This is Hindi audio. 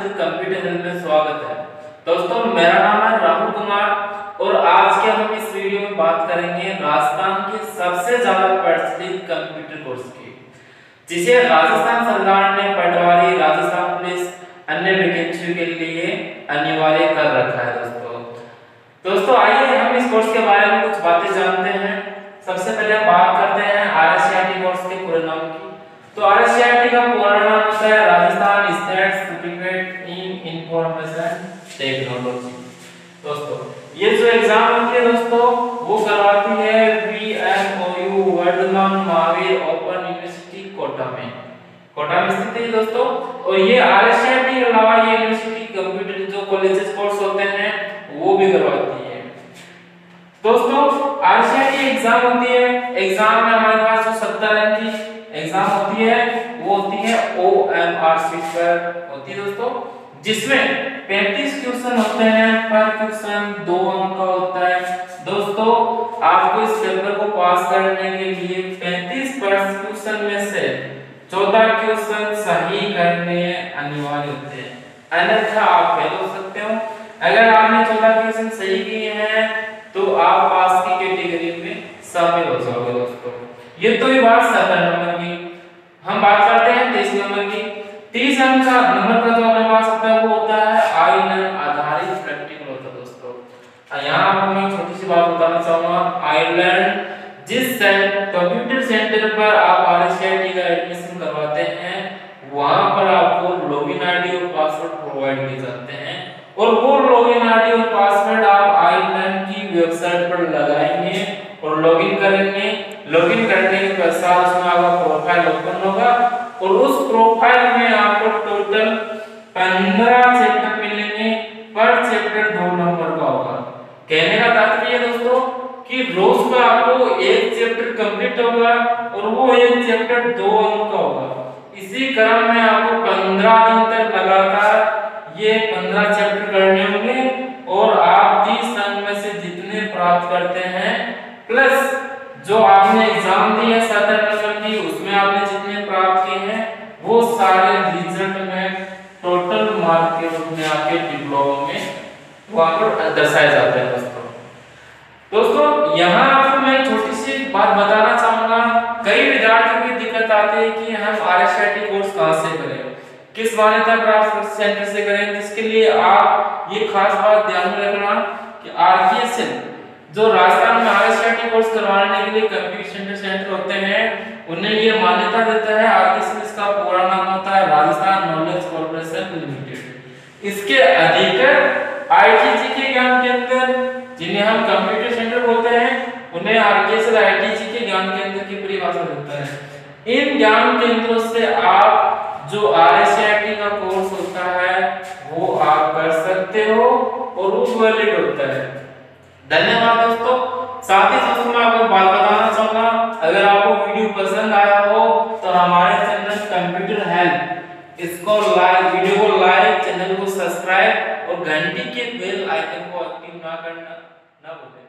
कंप्यूटर हेल्प में स्वागत है। दोस्तों, मेरा नाम है राहुल कुमार और आज के हम इस वीडियो में बात करेंगे राजस्थान के सबसे ज़्यादा प्रचलित कंप्यूटर कोर्स की, जिसे राजस्थान सरकार ने पटवारी, राजस्थान पुलिस अन्य वैकेंसियों के लिए अनिवार्य कर रखा है दोस्तों। दोस्तों, आइए हम इस कोर्स के बारे में कुछ बातें जानते हैं। सबसे पहले बात करते हैं आरएससीआईटी कोर्स के पूरे नाम की। तो आरएससीआईटी का पूरा टेक्नोलॉजी दोस्तों, ये जो एग्ज़ाम होती है दोस्तों, वो करवाती है VMOU Vardhman Mahaveer open university Kota में। कोटा में स्थित है दोस्तों। और ये आरएससीआईटी के अलावा ये यूनिवर्सिटी कंप्यूटर जो कॉलेजेस कोर्स होते हैं, वो भी करवाती है। दोस्तों आरसीआईटी एग्ज़ाम होती है। एग्ज़ाम में हमारे पास जो 70 रैंक की एग्ज़ाम होती है, वो होती है ओएमआर सीट पर होती है दोस्तों, जिसमें 35 क्वेश्चन होते हैं, पर क्वेश्चन दो अंक का होता है। दोस्तों, आपको इस पेपर को पास करने के लिए 35 क्वेश्चन में से 14 क्वेश्चन सही करने अनिवार्य होते हैं। अन्यथा आप फेल हो सकते हो। अगर आपने 14 क्वेश्चन सही किए हैं तो आप पास की कैटेगरी में शामिल हो जाओगे दोस्तों। ये तो ये बात सत्तर नंबर की। हम बात करते हैं तीस नंबर की। तीस अंक का नंबर का जो हमारे पास होता है वो होता है आइलैंड आधारित प्रैक्टिकल होता है दोस्तों यहाँ आपको मैं छोटी सी बात बताना चाहूँगा आइलैंड जिस कंप्यूटर सेंटर पर आप आरएसआईटी का एडमिशन करवाते हैं, वहाँ पर आपको लॉगिन आईडी और पासवर्ड प्रोवाइड किए जाते हैं। और वो लॉगिन आईडी और पासवर्ड आप आइलैंड की वेबसाइट पर लगाएँगे और लॉगिन करेंगे। लॉगिन करने के पश्चात उसमें आपका प्रोफ़ाइल ओपन होगा और उस प्रोफ़ाइल में आपको टोटल 15 चैप्टर मिलेंगे। पर चैप्टर दो नंबर का होगा। कहने का तात्पर्य दोस्तों कि रोज में आपको एक चैप्टर कंप्लीट होगा और वो एक चैप्टर दो अंक का होगा। इसी क्रम में आपको 15 दिन तक लगातार ये 15 चैप्टर करने होंगे और आप 30 अंक में से जितने प्राप्त करते हैं प्लस जो आपने एग्ज़ाम दी है सत्तर नंबर की, उसमें आपने जितने प्राप्त किए हैं, वो सारे रिज़ल्ट में टोटल मार्क के रूप में आपके डिप्लोमा में वहाँ पर दर्शाए जाते हैं। दोस्तों दोस्तों, यहाँ आपको मैं छोटी सी बात बताना चाहूँगा। कई विद्यार्थियों की दिक्कत आती है कि हम आरएसआईटी कोर्स कहाँ से करें? किस मान्यता प्राप्त सेंटर से करें? जिसके लिए आप ये खास बात ध्यान में रखना कि आरकेएसएल जो राजस्थान में आरएसआईटी कोर्स करवाने के लिए कंप्यूटर सेंटर होते हैं, उन्हें ये मान्यता देता है आरकेएसएल इसका पूरा नाम होता है राजस्थान नॉलेज कॉर्पोरेशन लिमिटेड इसके अधिकतर आईटीजी के ज्ञान के अंदर, जिन्हें हम कंप्यूटर आरके सर आईटीसी के ज्ञान केंद्र की परिभाषा देता है। इन ज्ञान केंद्रों से आप जो आरएसआईटी का कोर्स होता है, वो आप कर सकते हो और वो वैलिड होता है। धन्यवाद दोस्तों। साथ ही साथ मैं आपको बात बताना चाहूँगा, अगर आपको वीडियो पसंद आया हो तो हमारे चैनल कंप्यूटर हेल्प, इसको लाइक, वीडियो को लाइक, चैनल को सब्सक्राइब और घंटी के बेल आइकन को एक्टिव ना करना, ना भूलें।